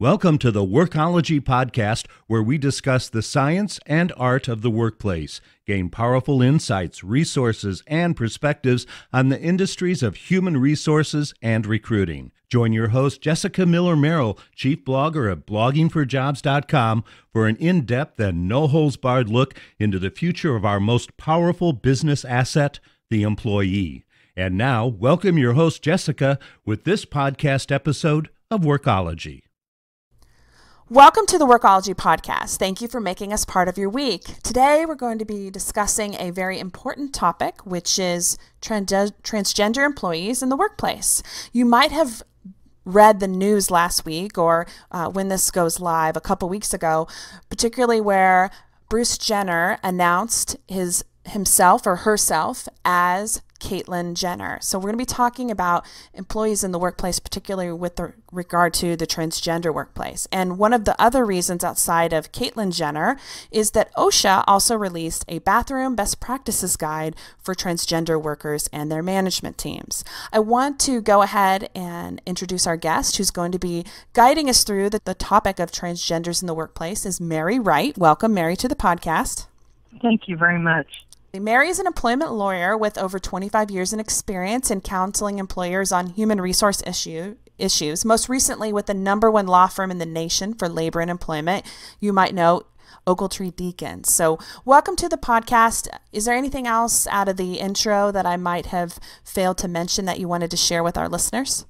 Welcome to the Workology Podcast, where we discuss the science and art of the workplace, gain powerful insights, resources, and perspectives on the industries of human resources and recruiting. Join your host, Jessica Miller Merrell, chief blogger at bloggingforjobs.com, for an in depth and no holds barred look into the future of our most powerful business asset, the employee. And now, welcome your host, Jessica, with this podcast episode of Workology. Welcome to the Workology Podcast. Thank you for making us part of your week. Today, we're going to be discussing a very important topic, which is trans- transgender employees in the workplace. You might have read the news last week or uh, when this goes live a couple weeks ago, particularly where Bruce Jenner announced his himself or herself as Caitlyn Jenner. So we're going to be talking about employees in the workplace, particularly with regard to the transgender workplace. And one of the other reasons outside of Caitlyn Jenner is that OSHA also released a bathroom best practices guide for transgender workers and their management teams. I want to go ahead and introduce our guest who's going to be guiding us through the, the topic of transgenders in the workplace is Mary Wright. Welcome, Mary, to the podcast. Thank you very much. Mary is an employment lawyer with over 25 years in experience in counseling employers on human resource issue, issues, most recently with the number one law firm in the nation for labor and employment. You might know Ogletree Deakins. So, welcome to the podcast. Is there anything else out of the intro that I might have failed to mention that you wanted to share with our listeners?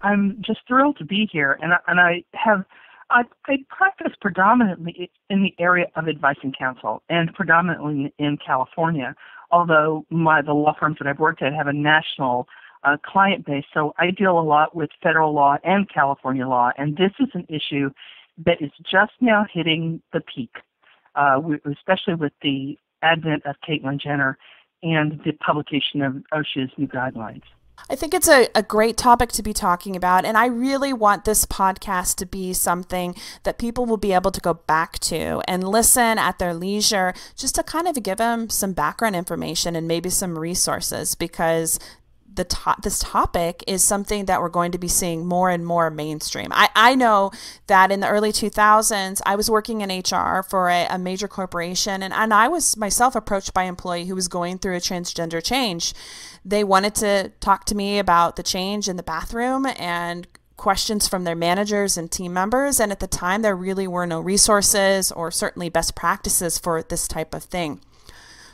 I'm just thrilled to be here, and I, and I have I, I practice predominantly in the area of advice and counsel, and predominantly in California. Although my the law firms that I've worked at have a national uh, client base, so I deal a lot with federal law and California law, and this is an issue that is just now hitting the peak, uh, especially with the advent of Caitlyn Jenner and the publication of OSHA's new guidelines. I think it's a, a great topic to be talking about, and I really want this podcast to be something that people will be able to go back to and listen at their leisure just to kind of give them some background information and maybe some resources because the to- this topic is something that we're going to be seeing more and more mainstream. I, I know that in the early 2000s, I was working in HR for a, a major corporation, and, and I was myself approached by an employee who was going through a transgender change. They wanted to talk to me about the change in the bathroom and questions from their managers and team members. And at the time, there really were no resources or certainly best practices for this type of thing.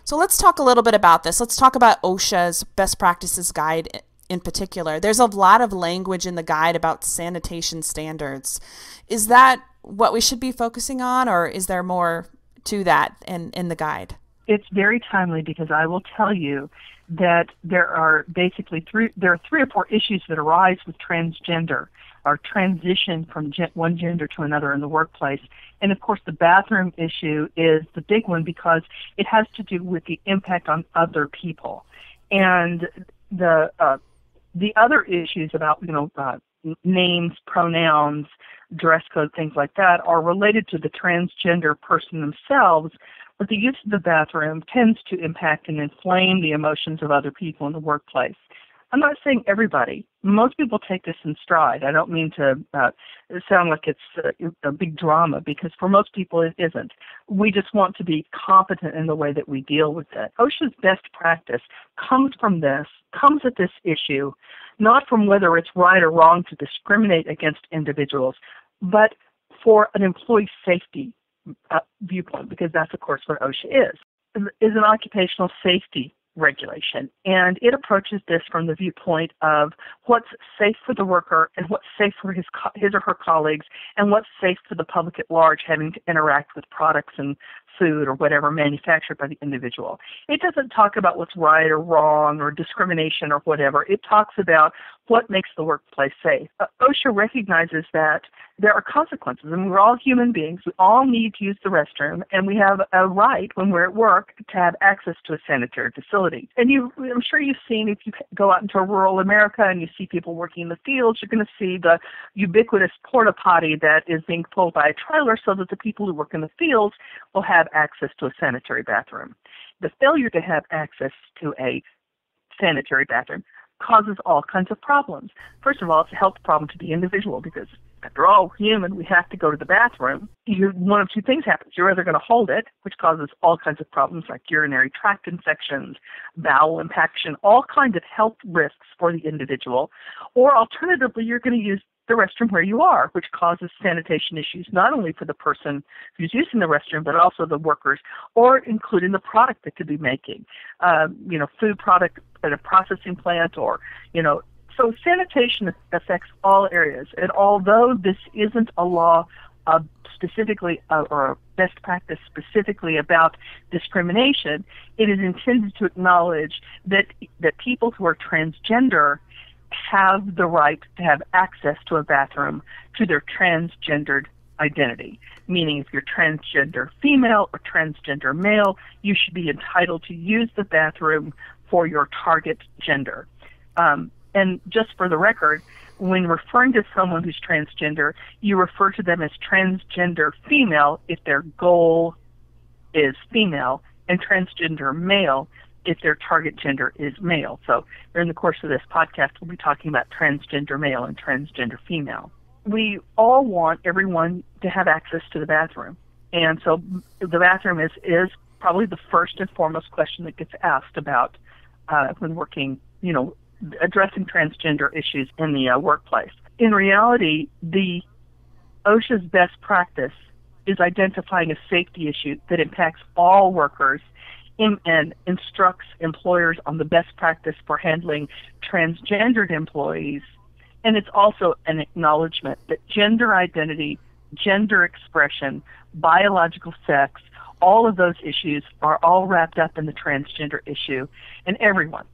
So let's talk a little bit about this. Let's talk about OSHA's best practices guide in particular. There's a lot of language in the guide about sanitation standards. Is that what we should be focusing on, or is there more to that in, in the guide? It's very timely because I will tell you that there are basically three there are three or four issues that arise with transgender or transition from one gender to another in the workplace. And of course, the bathroom issue is the big one because it has to do with the impact on other people. And the uh, the other issues about you know uh, names, pronouns, dress code, things like that are related to the transgender person themselves. But the use of the bathroom tends to impact and inflame the emotions of other people in the workplace. I'm not saying everybody. Most people take this in stride. I don't mean to uh, sound like it's a, a big drama because for most people it isn't. We just want to be competent in the way that we deal with it. OSHA's best practice comes from this, comes at this issue, not from whether it's right or wrong to discriminate against individuals, but for an employee safety uh, viewpoint, because that's of course what OSHA is, is an occupational safety regulation. And it approaches this from the viewpoint of what's safe for the worker and what's safe for his, his or her colleagues and what's safe for the public at large having to interact with products and food or whatever manufactured by the individual. It doesn't talk about what's right or wrong or discrimination or whatever. It talks about what makes the workplace safe. Uh, OSHA recognizes that there are consequences, and we're all human beings. We all need to use the restroom, and we have a right when we're at work to have access to a sanitary facility. And you, I'm sure you've seen if you go out into rural America and you see people working in the fields, you're going to see the ubiquitous porta potty that is being pulled by a trailer so that the people who work in the fields will have access to a sanitary bathroom. The failure to have access to a sanitary bathroom causes all kinds of problems. First of all, it's a health problem to the individual because after all, we're human, we have to go to the bathroom. You, one of two things happens. You're either going to hold it, which causes all kinds of problems like urinary tract infections, bowel impaction, all kinds of health risks for the individual, or alternatively, you're going to use the restroom where you are, which causes sanitation issues not only for the person who's using the restroom, but also the workers, or including the product that could be making, um, you know, food product at a processing plant, or you know, so sanitation affects all areas. And although this isn't a law uh, specifically uh, or a best practice specifically about discrimination, it is intended to acknowledge that that people who are transgender have the right to have access to a bathroom to their transgendered identity. Meaning, if you're transgender female or transgender male, you should be entitled to use the bathroom for your target gender. Um, and just for the record, when referring to someone who's transgender, you refer to them as transgender female if their goal is female, and transgender male if their target gender is male. So during the course of this podcast, we'll be talking about transgender male and transgender female. We all want everyone to have access to the bathroom. And so the bathroom is, is probably the first and foremost question that gets asked about uh, when working, you know, addressing transgender issues in the uh, workplace. In reality, the OSHA's best practice is identifying a safety issue that impacts all workers and instructs employers on the best practice for handling transgendered employees. And it's also an acknowledgement that gender identity, gender expression, biological sex, all of those issues are all wrapped up in the transgender issue, and everyone,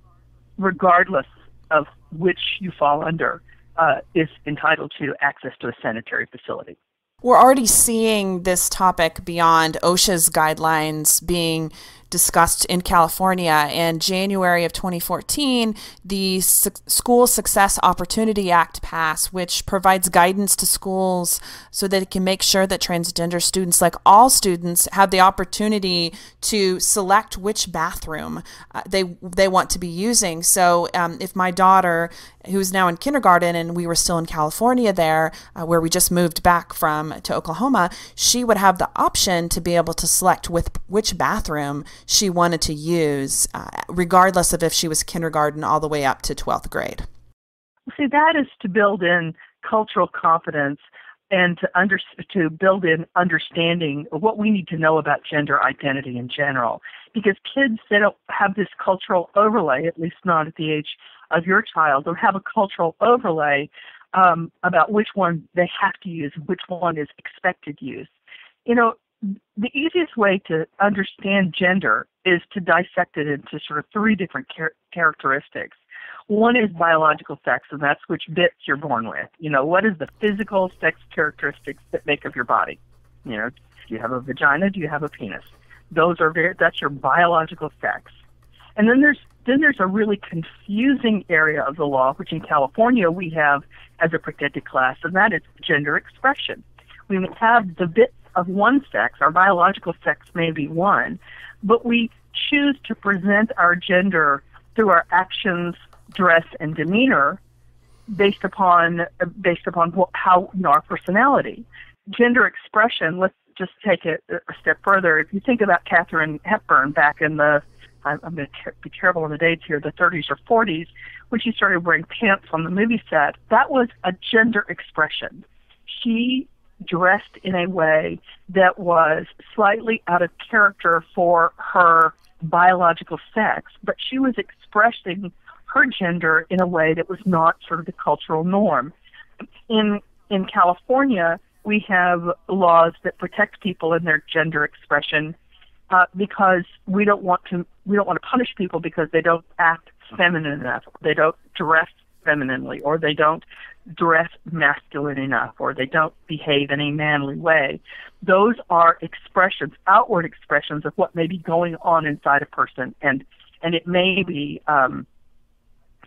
regardless of which you fall under, uh, is entitled to access to a sanitary facility. We're already seeing this topic beyond OSHA's guidelines being discussed in California. In January of 2014, the Su- School Success Opportunity Act passed, which provides guidance to schools so that it can make sure that transgender students, like all students, have the opportunity to select which bathroom uh, they they want to be using. So, um, if my daughter, who's now in kindergarten, and we were still in California there, uh, where we just moved back from to Oklahoma, she would have the option to be able to select with which bathroom she wanted to use, uh, regardless of if she was kindergarten all the way up to 12th grade. See, that is to build in cultural confidence and to under, to build in understanding what we need to know about gender identity in general. Because kids they don't have this cultural overlay, at least not at the age of your child, don't have a cultural overlay um, about which one they have to use, which one is expected use. You know, the easiest way to understand gender is to dissect it into sort of three different char- characteristics. One is biological sex, and that's which bits you're born with. You know, what is the physical sex characteristics that make up your body? You know, do you have a vagina? Do you have a penis? Those are very, that's your biological sex. And then there's then there's a really confusing area of the law, which in California we have as a protected class, and that is gender expression. We have the bit of one sex, our biological sex may be one, but we choose to present our gender through our actions, dress, and demeanor based upon based upon how you know our personality. Gender expression. Let's just take it a step further. If you think about Katharine Hepburn back in the I'm, I'm going to be terrible on the dates here, the 30s or 40s, when she started wearing pants on the movie set, that was a gender expression. She dressed in a way that was slightly out of character for her biological sex, but she was expressing her gender in a way that was not sort of the cultural norm. In in California, we have laws that protect people in their gender expression uh, because we don't want to we don't want to punish people because they don't act feminine enough, they don't dress femininely, or they don't dress masculine enough or they don't behave in a manly way. Those are expressions, outward expressions of what may be going on inside a person, and and it may be um,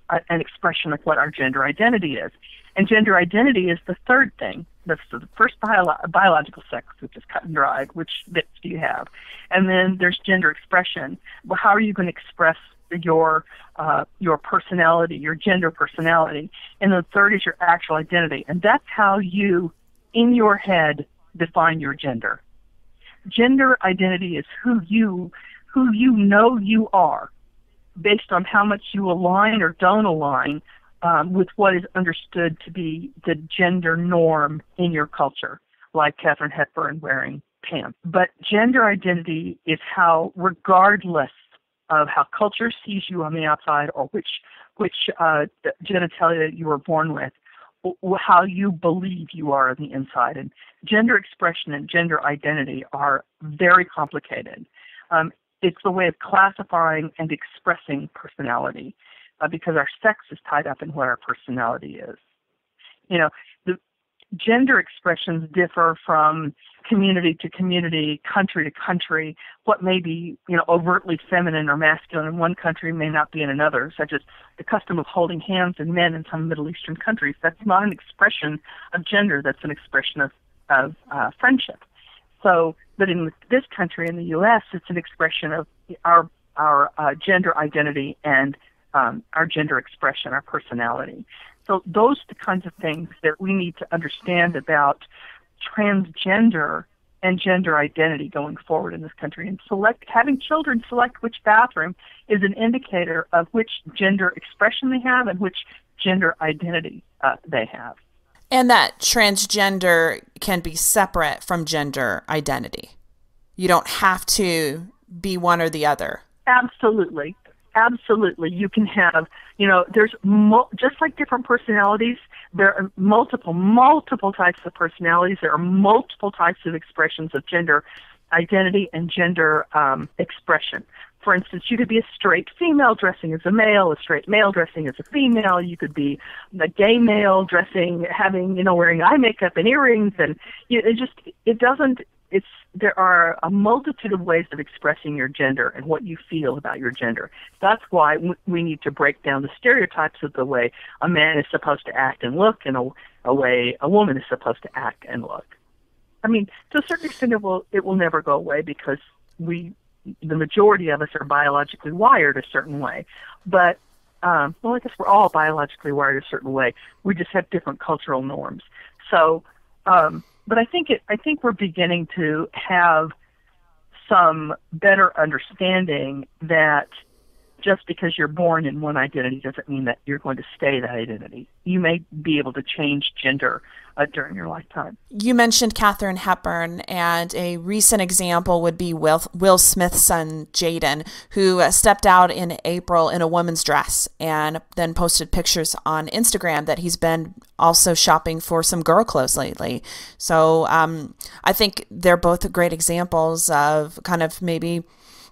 a, an expression of what our gender identity is. And gender identity is the third thing. That's the first bio- biological sex, which is cut and dried. Which bits do you have? And then there's gender expression. Well, how are you going to express your uh, your personality, your gender personality, and the third is your actual identity, and that's how you, in your head, define your gender. Gender identity is who you who you know you are, based on how much you align or don't align um, with what is understood to be the gender norm in your culture, like Katharine Hepburn wearing pants. But gender identity is how, regardless of how culture sees you on the outside or which which uh, genitalia you were born with, how you believe you are on the inside. And gender expression and gender identity are very complicated. Um, it's the way of classifying and expressing personality uh, because our sex is tied up in what our personality is. You know, the gender expressions differ from community to community, country to country. What may be, you know, overtly feminine or masculine in one country may not be in another, such as the custom of holding hands in men in some Middle Eastern countries. That's not an expression of gender, that's an expression of, of uh, friendship. So, but in this country, in the U.S., it's an expression of our our uh, gender identity and um, our gender expression, our personality. So those are the kinds of things that we need to understand about transgender and gender identity going forward in this country. And select having children select which bathroom is an indicator of which gender expression they have and which gender identity uh, they have. And that transgender can be separate from gender identity. You don't have to be one or the other. Absolutely absolutely you can have you know there's mo- just like different personalities there are multiple multiple types of personalities there are multiple types of expressions of gender identity and gender um, expression for instance, you could be a straight female dressing as a male, a straight male dressing as a female. You could be a gay male dressing, having, you know, wearing eye makeup and earrings, and you it just it doesn't it's there are a multitude of ways of expressing your gender and what you feel about your gender. That's why we need to break down the stereotypes of the way a man is supposed to act and look, and a, a way a woman is supposed to act and look. I mean, to a certain extent, it will it will never go away because we, the majority of us, are biologically wired a certain way. But um, well, I guess we're all biologically wired a certain way. We just have different cultural norms. So. Um, but I think it, I think we're beginning to have some better understanding that just because you're born in one identity doesn't mean that you're going to stay that identity. You may be able to change gender uh, during your lifetime. You mentioned Katharine Hepburn, and a recent example would be Will, Will Smith's son, Jaden, who uh, stepped out in April in a woman's dress and then posted pictures on Instagram that he's been also shopping for some girl clothes lately. So um, I think they're both great examples of kind of maybe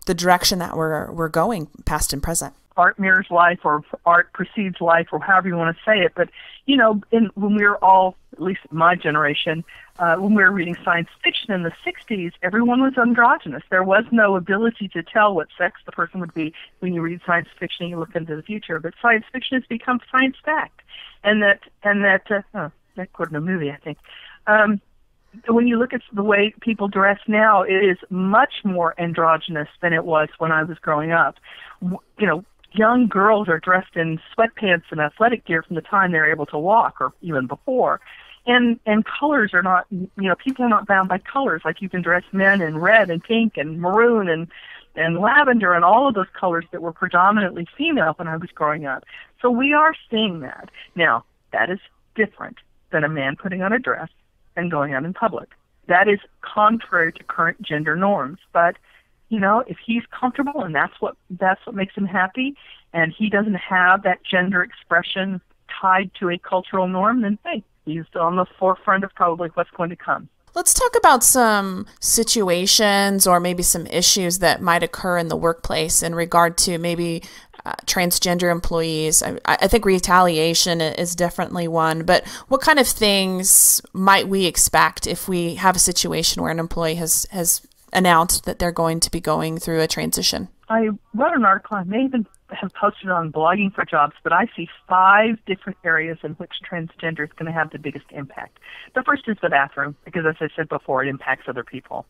the direction that we're we're going past and present. Art mirrors life or art precedes life or however you want to say it. But you know in when we were all at least my generation uh, when we were reading science fiction in the 60s everyone was androgynous. There was no ability to tell what sex the person would be when you read science fiction you look into the future. But science fiction has become science fact. And that and that uh, oh, that quoted a movie i think. Um when you look at the way people dress now, it is much more androgynous than it was when I was growing up. You know, young girls are dressed in sweatpants and athletic gear from the time they're able to walk, or even before. And and colors are not, you know, people are not bound by colors. Like you can dress men in red and pink and maroon and and lavender and all of those colors that were predominantly female when I was growing up. So we are seeing that now. That is different than a man putting on a dress and going out in public. That is contrary to current gender norms. But you know, if he's comfortable and that's what that's what makes him happy, and he doesn't have that gender expression tied to a cultural norm, then hey, he's on the forefront of probably what's going to come. Let's talk about some situations or maybe some issues that might occur in the workplace in regard to maybe uh, transgender employees. I, I, think retaliation is definitely one, but what kind of things might we expect if we have a situation where an employee has, has announced that they're going to be going through a transition? I wrote an article, I may even have posted on blogging for jobs, but I see five different areas in which transgender is going to have the biggest impact. The first is the bathroom, because as I said before, it impacts other people.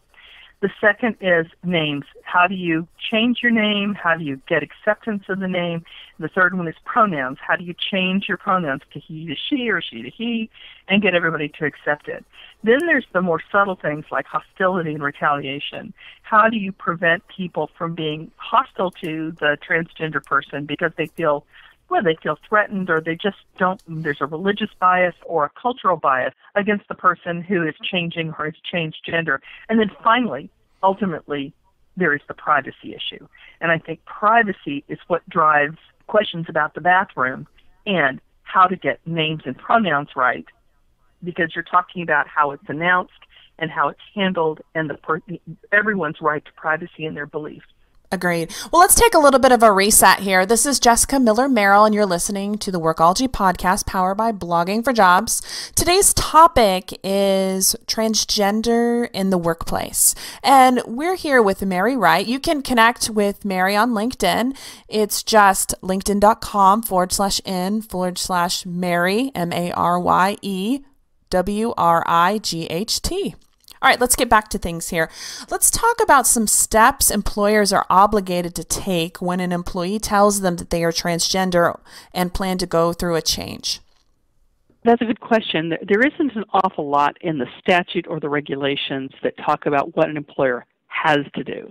The second is names. How do you change your name? How do you get acceptance of the name? The third one is pronouns. How do you change your pronouns to he to she or she to he and get everybody to accept it? Then there's the more subtle things like hostility and retaliation. How do you prevent people from being hostile to the transgender person because they feel well, they feel threatened or they just don't, there's a religious bias or a cultural bias against the person who is changing or has changed gender. And then finally, ultimately, there is the privacy issue. And I think privacy is what drives questions about the bathroom and how to get names and pronouns right because you're talking about how it's announced and how it's handled and the per- everyone's right to privacy and their beliefs. Agreed. Well, let's take a little bit of a reset here. This is Jessica Miller Merrell, and you're listening to the Workology podcast powered by Blogging for Jobs. Today's topic is transgender in the workplace. And we're here with Mary Wright. You can connect with Mary on LinkedIn. It's just linkedin.com forward slash in forward slash Mary, M A R Y E W R I G H T. All right, let's get back to things here. Let's talk about some steps employers are obligated to take when an employee tells them that they are transgender and plan to go through a change. That's a good question. There isn't an awful lot in the statute or the regulations that talk about what an employer has to do.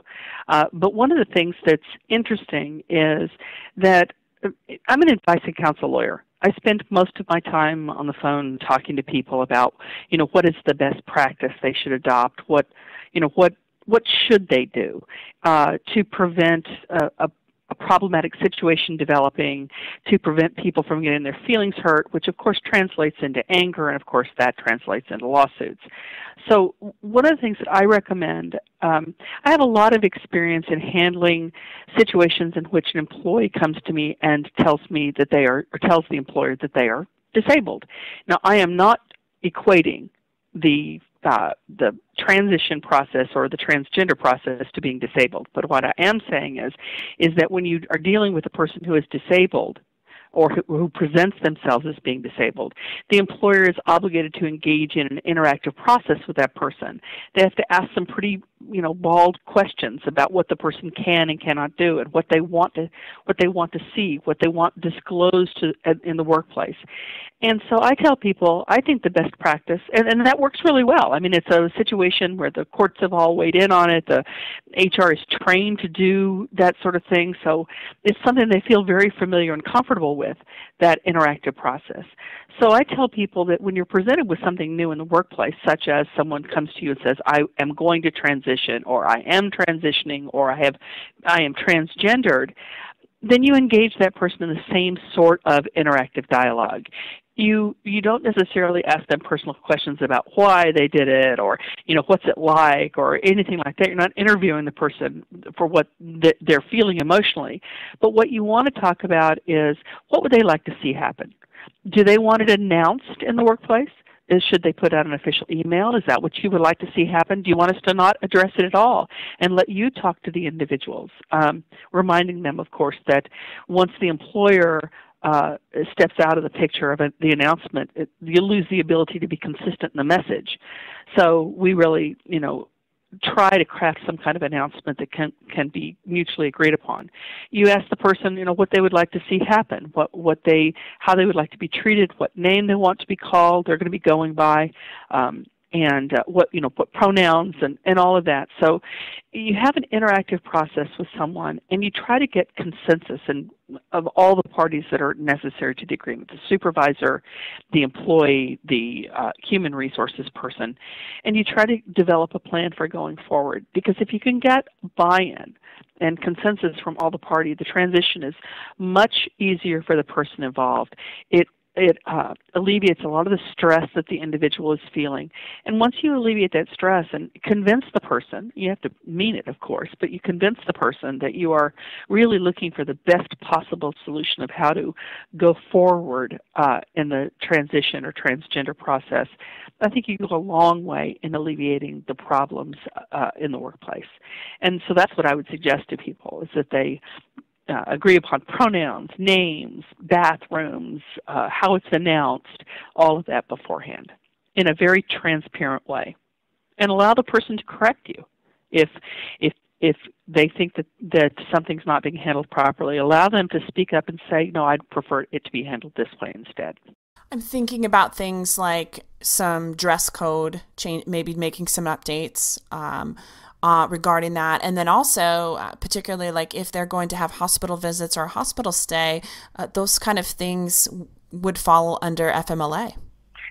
Uh, but one of the things that's interesting is that uh, I'm an advice and counsel lawyer. I spend most of my time on the phone talking to people about, you know, what is the best practice they should adopt, what, you know, what what should they do uh, to prevent a, a a problematic situation developing to prevent people from getting their feelings hurt, which of course translates into anger, and of course that translates into lawsuits. So, one of the things that I recommend, um, I have a lot of experience in handling situations in which an employee comes to me and tells me that they are, or tells the employer that they are disabled. Now, I am not equating the uh, the transition process or the transgender process to being disabled. But what I am saying is, is that when you are dealing with a person who is disabled, or who, who, presents themselves as being disabled. The employer is obligated to engage in an interactive process with that person. They have to ask some pretty you know bald questions about what the person can and cannot do and what they want to what they want to see what they want disclosed to in the workplace. And so i tell people i think the best practice and, and that works really well. I mean it's a situation where the courts have all weighed in on it the hr is trained to do that sort of thing. So it's something they feel very familiar and comfortable with that interactive process. So I tell people that when you're presented with something new in the workplace, such as someone comes to you and says, I am going to transition, or I am transitioning, or I have I am transgendered, then you engage that person in the same sort of interactive dialogue. You you don't necessarily ask them personal questions about why they did it or you know what's it like or anything like that. You're not interviewing the person for what they're feeling emotionally, but what you want to talk about is what would they like to see happen do they want it announced in the workplace? Is, should they put out an official email? Is that what you would like to see happen? Do you want us to not address it at all and let you talk to the individuals? Um, reminding them, of course, that once the employer uh, steps out of the picture of a, the announcement, it, you lose the ability to be consistent in the message. So we really, you know, try to craft some kind of announcement that can can be mutually agreed upon. You ask the person, you know, what they would like to see happen, what what they how they would like to be treated, what name they want to be called, they're going to be going by. Um, and uh, what you know what pronouns and, and all of that. So you have an interactive process with someone and you try to get consensus and of all the parties that are necessary to the agreement the supervisor the employee the uh, human resources person and you try to develop a plan for going forward. Because if you can get buy-in and consensus from all the party the transition is much easier for the person involved. It it uh, alleviates a lot of the stress that the individual is feeling. And once you alleviate that stress and convince the person, you have to mean it, of course, but you convince the person that you are really looking for the best possible solution of how to go forward uh, in the transition or transgender process, I think you go a long way in alleviating the problems uh, in the workplace. And so that's what I would suggest to people is that they uh, agree upon pronouns, names, bathrooms, uh, how it's announced, all of that beforehand in a very transparent way. And allow the person to correct you If if if they think that that something's not being handled properly, allow them to speak up and say, "No, I'd prefer it to be handled this way instead." I'm thinking about things like some dress code change, maybe making some updates um, uh, regarding that, and then also uh, particularly like if they're going to have hospital visits or a hospital stay, uh, those kind of things would fall under FMLA.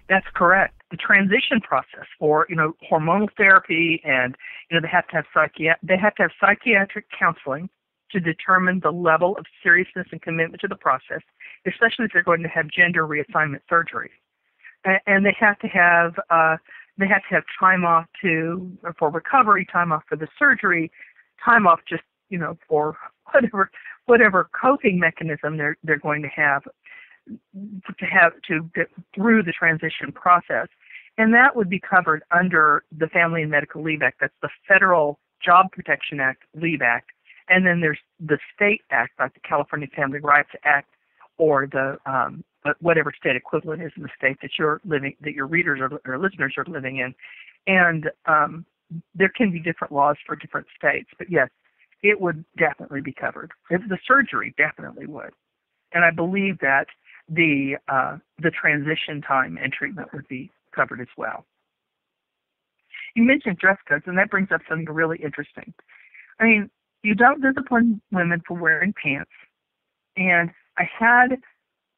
That's correct. The transition process for you know hormonal therapy and you know they have to have psychi- they have to have psychiatric counseling to determine the level of seriousness and commitment to the process, especially if they're going to have gender reassignment surgery. And they have to have uh, they have to have time off to for recovery, time off for the surgery, time off just you know for whatever whatever coping mechanism they're they're going to have to have to get through the transition process. And that would be covered under the Family and Medical Leave Act. That's the Federal Job Protection Act, Leave Act, and then there's the state act, like the California Family Rights Act, or the um, whatever state equivalent is in the state that you're living, that your readers or, or listeners are living in. And um, there can be different laws for different states, but yes, it would definitely be covered. If the surgery definitely would, and I believe that the uh, the transition time and treatment would be covered as well. You mentioned dress codes, and that brings up something really interesting. I mean, you don't discipline women for wearing pants. And I had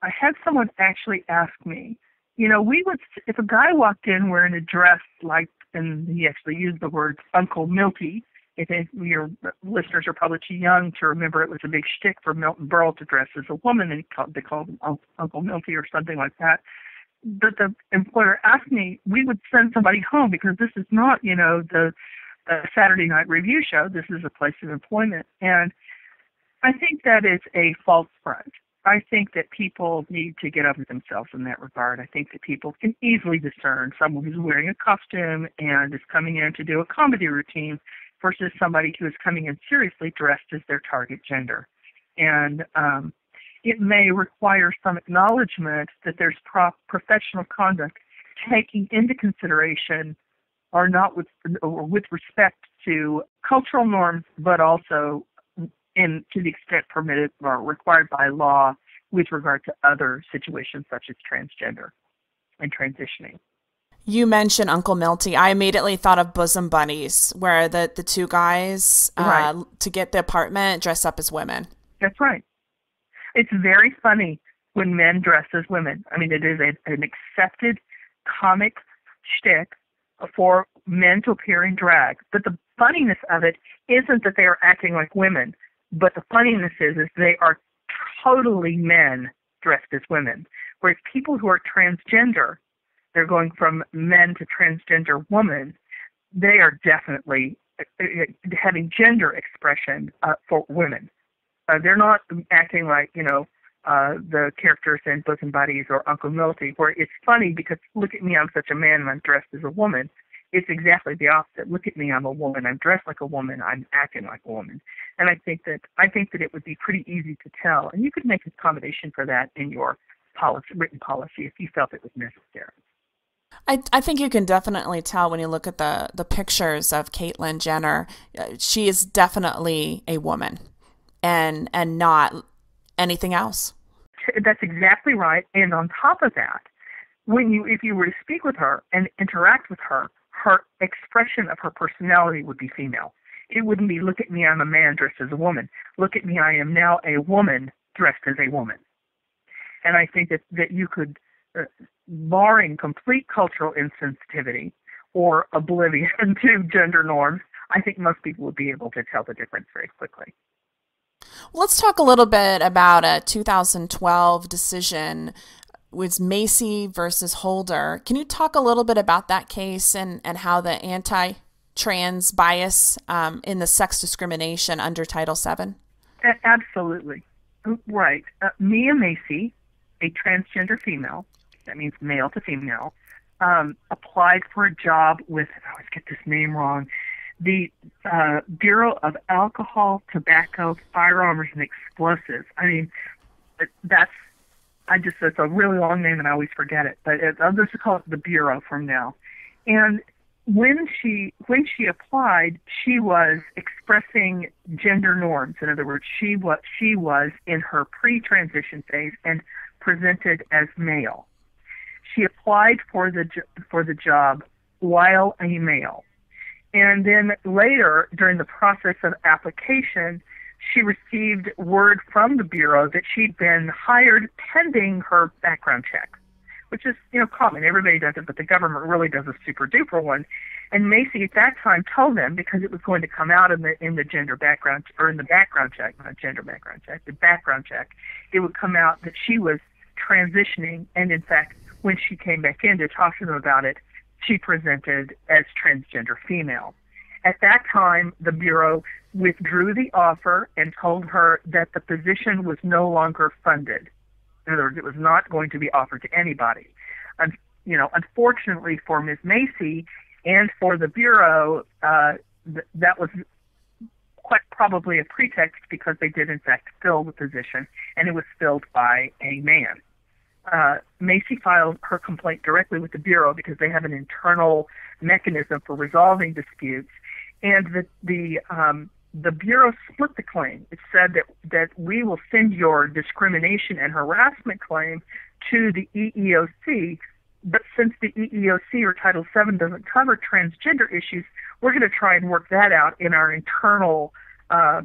I had someone actually ask me, you know, we would if a guy walked in wearing a dress like and he actually used the word Uncle Milty. I think your listeners are probably too young to remember it was a big shtick for Milton Berle to dress as a woman, and called, they called him Uncle Milty or something like that. But the employer asked me, we would send somebody home because this is not, you know, the a Saturday Night Review show. This is a place of employment. And I think that is a false front. I think that people need to get over themselves in that regard. I think that people can easily discern someone who's wearing a costume and is coming in to do a comedy routine versus somebody who is coming in seriously dressed as their target gender. And um, it may require some acknowledgement that there's pro- professional conduct taking into consideration are not with or with respect to cultural norms, but also in to the extent permitted or required by law with regard to other situations such as transgender and transitioning. You mentioned Uncle Milty. I immediately thought of Bosom Buddies, where the, the two guys, uh, right. to get the apartment, dress up as women. That's right. It's very funny when men dress as women. I mean, it is a, an accepted comic shtick for men to appear in drag. But the funniness of it isn't that they are acting like women, but the funniness is is they are totally men dressed as women. Whereas people who are transgender, they're going from men to transgender women, they are definitely uh, uh, having gender expression uh, for women. Uh, they're not acting like, you know, uh, the characters in Bosom Buddies or Uncle Milty, where it's funny because look at me, I'm such a man and I'm dressed as a woman. It's exactly the opposite. Look at me, I'm a woman. I'm dressed like a woman. I'm acting like a woman. And I think that I think that it would be pretty easy to tell, and you could make accommodation for that in your policy, written policy if you felt it was necessary. I, I think you can definitely tell when you look at the, the pictures of Caitlyn Jenner. Uh, she is definitely a woman, and and not anything else. That's exactly right. And on top of that, when you if you were to speak with her and interact with her, her expression of her personality would be female. It wouldn't be look at me, I'm a man dressed as a woman. Look at me, I am now a woman dressed as a woman. And I think that that you could, uh, barring complete cultural insensitivity or oblivion to gender norms, I think most people would be able to tell the difference very quickly. Let's talk a little bit about a 2012 decision was Macy versus Holder. Can you talk a little bit about that case and, and how the anti trans bias um, in the sex discrimination under Title VII? Absolutely. Right. Uh, Mia Macy, a transgender female, that means male to female, um, applied for a job with, I always get this name wrong, the uh, Bureau of Alcohol, Tobacco, Firearms, and Explosives. I mean, that's I just it's a really long name and I always forget it, but it, I'll just call it the Bureau from now. And when she when she applied, she was expressing gender norms. In other words, she what she was in her pre-transition phase and presented as male. She applied for the for the job while a male, and then later during the process of application, she received word from the bureau that she'd been hired pending her background check which is you know common. Everybody does it, but the government really does a super duper one. And Macy at that time told them because it was going to come out in the in the gender background or in the background check, not gender background check, the background check, it would come out that she was transitioning, and in fact, when she came back in to talk to them about it, she presented as transgender female. At that time, the Bureau withdrew the offer and told her that the position was no longer funded. In other words, it was not going to be offered to anybody. You know, unfortunately for Ms. Macy and for the Bureau, uh, th- that was quite probably a pretext because they did in fact fill the position, and it was filled by a man. Uh, Macy filed her complaint directly with the Bureau because they have an internal mechanism for resolving disputes, and the the um, the Bureau split the claim. It said that, that we will send your discrimination and harassment claim to the EEOC, but since the EEOC or Title VII doesn't cover transgender issues, we're going to try and work that out in our internal uh,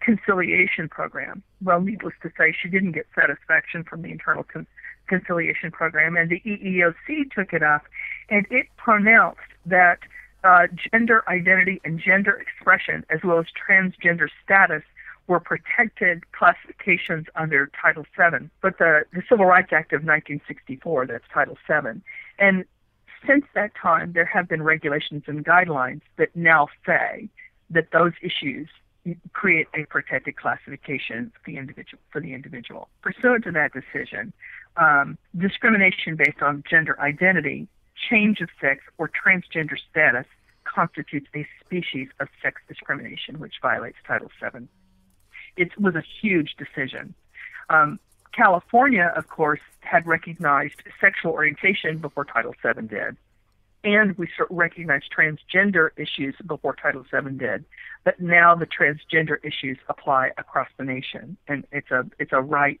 conciliation program. Well, needless to say, she didn't get satisfaction from the internal con- conciliation program, and the EEOC took it up, and it pronounced that uh, gender identity and gender expression, as well as transgender status, were protected classifications under Title VII. But the, the Civil Rights Act of 1964, that's Title VII. And since that time, there have been regulations and guidelines that now say that those issues create a protected classification for the individual. For the individual, pursuant to that decision, um, discrimination based on gender identity change of sex or transgender status constitutes a species of sex discrimination, which violates Title VII. It was a huge decision. Um, California, of course, had recognized sexual orientation before Title VII did, and we recognized transgender issues before Title VII did. But now the transgender issues apply across the nation, and it's a it's a right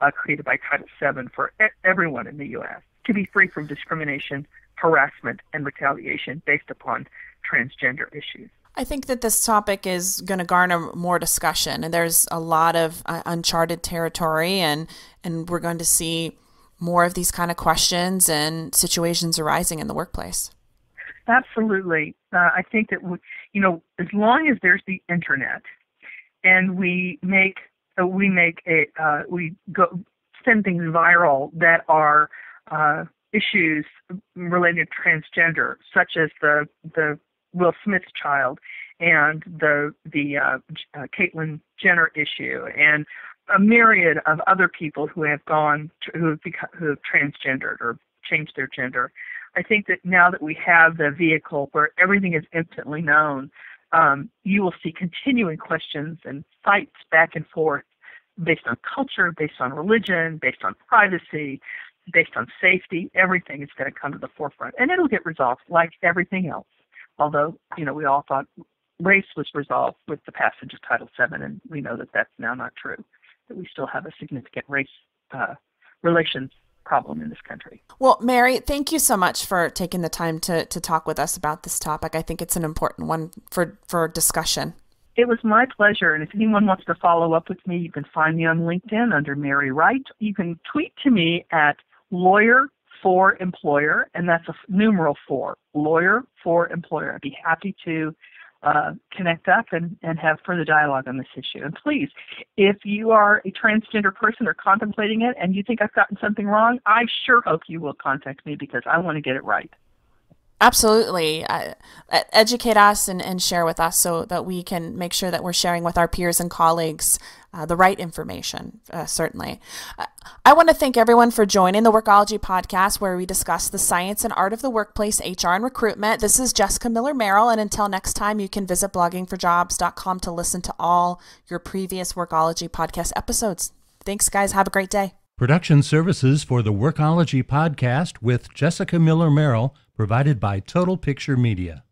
uh, created by Title VII for everyone in the U.S. to be free from discrimination harassment and retaliation based upon transgender issues. I think that this topic is going to garner more discussion, and there's a lot of uh, uncharted territory, and and we're going to see more of these kind of questions and situations arising in the workplace. Absolutely, uh, I think that we, you know, as long as there's the internet, and we make uh, we make a uh, we go send things viral that are uh, issues related to transgender, such as the the Will Smith child and the the uh, uh, Caitlyn Jenner issue, and a myriad of other people who have gone who have become who have transgendered or changed their gender. I think that now that we have the vehicle where everything is instantly known, um, you will see continuing questions and fights back and forth based on culture, based on religion, based on privacy, based on safety, everything is going to come to the forefront, and it'll get resolved like everything else. Although you know we all thought race was resolved with the passage of Title VII, and we know that that's now not true. That we still have a significant race uh, relations problem in this country. Well, Mary, thank you so much for taking the time to to talk with us about this topic. I think it's an important one for for discussion. It was my pleasure. And if anyone wants to follow up with me, you can find me on LinkedIn under Mary Wright. You can tweet to me at lawyer for employer, and that's a numeral four, lawyer for employer. I'd be happy to uh, connect up and, and have further dialogue on this issue. And please, if you are a transgender person or contemplating it and you think I've gotten something wrong, I sure hope you will contact me because I want to get it right. Absolutely. Uh, educate us and, and share with us so that we can make sure that we're sharing with our peers and colleagues uh, the right information, uh, certainly. Uh, I want to thank everyone for joining the Workology podcast, where we discuss the science and art of the workplace, HR, and recruitment. This is Jessica Miller Merrell, and until next time, you can visit bloggingforjobs.com to listen to all your previous Workology podcast episodes. Thanks, guys. Have a great day. Production services for the Workology podcast with Jessica Miller Merrell provided by Total Picture Media.